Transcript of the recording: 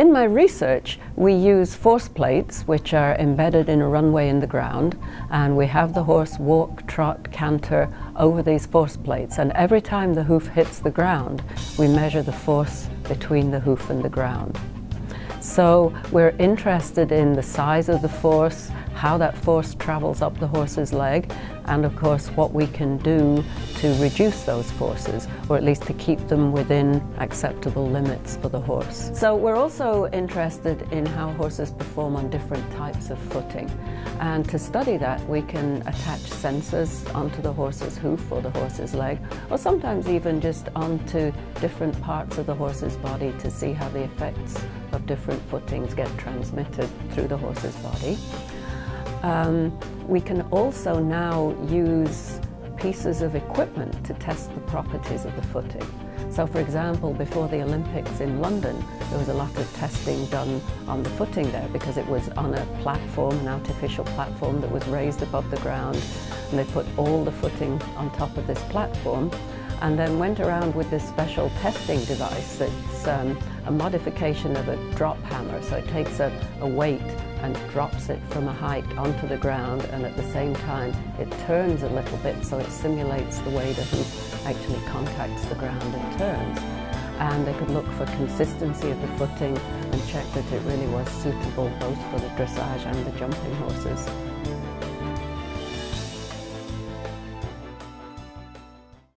In my research, we use force plates which are embedded in a runway in the ground and we have the horse walk, trot, canter over these force plates and every time the hoof hits the ground, we measure the force between the hoof and the ground. So we're interested in the size of the force, how that force travels up the horse's leg, and of course what we can do to reduce those forces, or at least to keep them within acceptable limits for the horse. So we're also interested in how horses perform on different types of footing. And to study that, we can attach sensors onto the horse's hoof or the horse's leg, or sometimes even just onto different parts of the horse's body to see how the effects of different footings get transmitted through the horse's body. Um, we can also now use pieces of equipment to test the properties of the footing. So for example, before the Olympics in London, there was a lot of testing done on the footing there because it was on a platform, an artificial platform that was raised above the ground. And they put all the footing on top of this platform and then went around with this special testing device that's um, a modification of a drop hammer. So it takes a, a weight and drops it from a height onto the ground and at the same time it turns a little bit so it simulates the way the hoof actually contacts the ground and turns. And they could look for consistency of the footing and check that it really was suitable both for the dressage and the jumping horses.